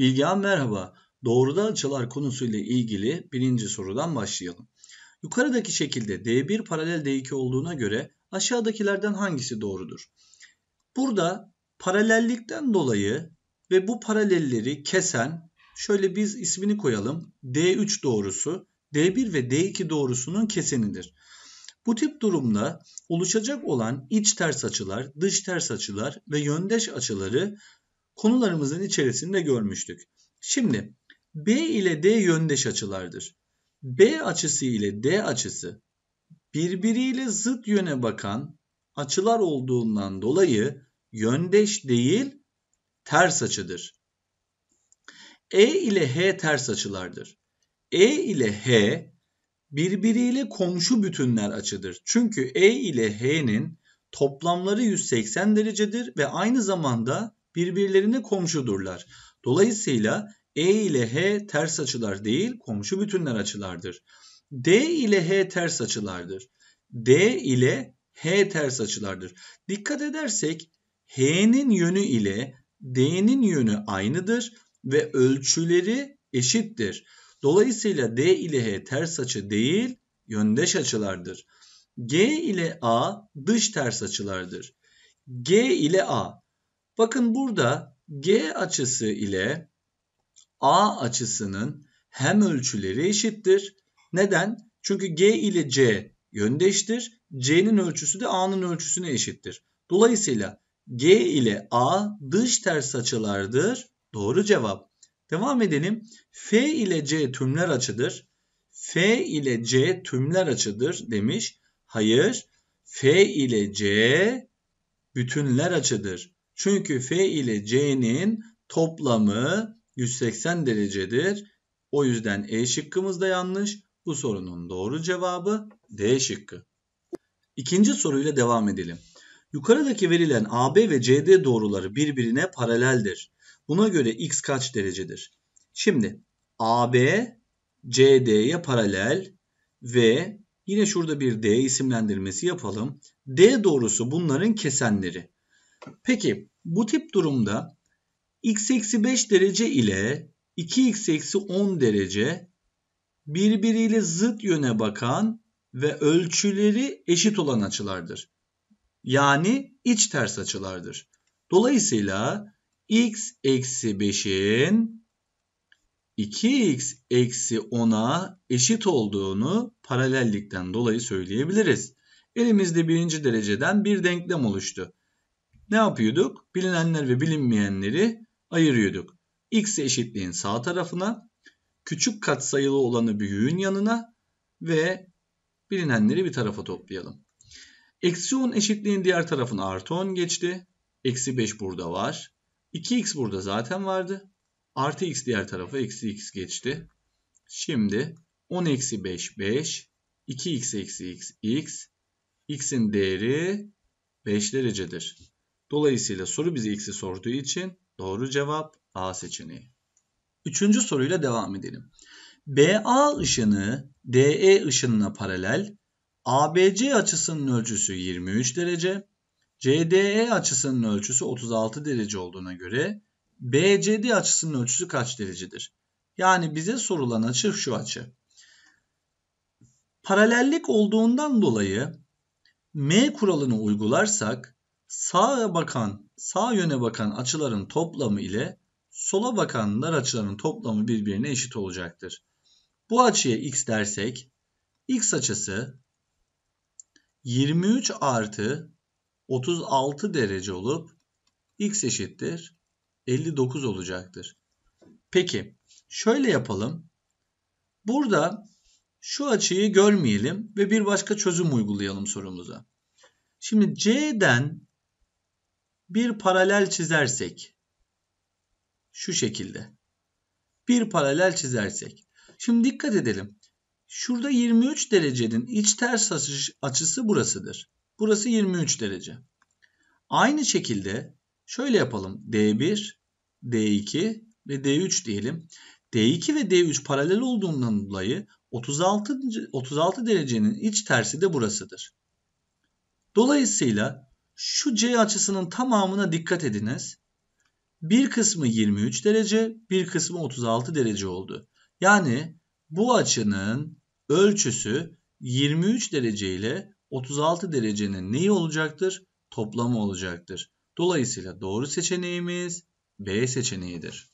Bilgehan merhaba. Doğruda açılar konusuyla ilgili birinci sorudan başlayalım. Yukarıdaki şekilde D1 paralel D2 olduğuna göre aşağıdakilerden hangisi doğrudur? Burada paralellikten dolayı ve bu paralelleri kesen şöyle biz ismini koyalım. D3 doğrusu D1 ve D2 doğrusunun kesenidir. Bu tip durumda oluşacak olan iç ters açılar, dış ters açılar ve yöndeş açıları konularımızın içerisinde görmüştük. Şimdi B ile D yöndeş açılardır. B açısı ile D açısı birbiriyle zıt yöne bakan açılar olduğundan dolayı yöndeş değil ters açıdır. E ile H ters açılardır. E ile H birbiriyle komşu bütünler açıdır. Çünkü E ile H'nin toplamları 180 derecedir ve aynı zamanda birbirlerine komşudurlar. Dolayısıyla E ile H ters açılar değil, komşu bütünler açılardır. D ile H ters açılardır. D ile H ters açılardır. Dikkat edersek H'nin yönü ile D'nin yönü aynıdır ve ölçüleri eşittir. Dolayısıyla D ile H ters açı değil, yöndeş açılardır. G ile A dış ters açılardır. G ile A. Bakın burada G açısı ile A açısının hem ölçüleri eşittir. Neden? Çünkü G ile C yöndeştir. C'nin ölçüsü de A'nın ölçüsüne eşittir. Dolayısıyla G ile A dış ters açılardır. Doğru cevap. Devam edelim. F ile C tümler açıdır. F ile C tümler açıdır demiş. Hayır. F ile C bütünler açıdır. Çünkü F ile C'nin toplamı 180 derecedir. O yüzden E şıkkımız da yanlış. Bu sorunun doğru cevabı D şıkkı. İkinci soruyla devam edelim. Yukarıdaki verilen AB ve CD doğruları birbirine paraleldir. Buna göre x kaç derecedir? Şimdi AB CD'ye paralel ve yine şurada bir D isimlendirmesi yapalım. D doğrusu bunların kesenleri. Peki bu tip durumda x eksi 5 derece ile 2x eksi 10 derece birbiriyle zıt yöne bakan ve ölçüleri eşit olan açılardır. Yani iç ters açılardır. Dolayısıyla x eksi 5'in 2x eksi 10'a eşit olduğunu paralellikten dolayı söyleyebiliriz. Elimizde birinci dereceden bir denklem oluştu. Ne yapıyorduk? Bilinenler ve bilinmeyenleri ayırıyorduk. x eşitliğin sağ tarafına, küçük katsayılı olanı büyüğün yanına ve bilinenleri bir tarafa toplayalım. Eksi 10 eşitliğin diğer tarafına artı 10 geçti. Eksi 5 burada var. 2x burada zaten vardı. Artı x diğer tarafa eksi x geçti. Şimdi 10 eksi 5 5. 2x eksi x x. x'in değeri 5 derecedir. Dolayısıyla soru bize x'i sorduğu için doğru cevap A seçeneği. Üçüncü soruyla devam edelim. BA ışını DE ışınına paralel, ABC açısının ölçüsü 23 derece, CDE açısının ölçüsü 36 derece olduğuna göre BCD açısının ölçüsü kaç derecedir? Yani bize sorulan açı şu açı. Paralellik olduğundan dolayı M kuralını uygularsak sağa bakan, sağ yöne bakan açıların toplamı ile sola bakan dar açıların toplamı birbirine eşit olacaktır. Bu açıya x dersek x açısı 23 artı 36 derece olup x eşittir 59 olacaktır. Peki şöyle yapalım. Burada şu açıyı görmeyelim ve bir başka çözüm uygulayalım sorumuza. Şimdi C'den bir paralel çizersek şu şekilde. Bir paralel çizersek. Şimdi dikkat edelim. Şurada 23 derecenin iç ters açısı burasıdır. Burası 23 derece. Aynı şekilde şöyle yapalım. D1, D2 ve D3 diyelim. D2 ve D3 paralel olduğundan dolayı 36, 36 derecenin iç tersi de burasıdır. Dolayısıyla şu C açısının tamamına dikkat ediniz. Bir kısmı 23 derece, bir kısmı 36 derece oldu. Yani bu açının ölçüsü 23 derece ile 36 derecenin neyi olacaktır? Toplamı olacaktır. Dolayısıyla doğru seçeneğimiz B seçeneğidir.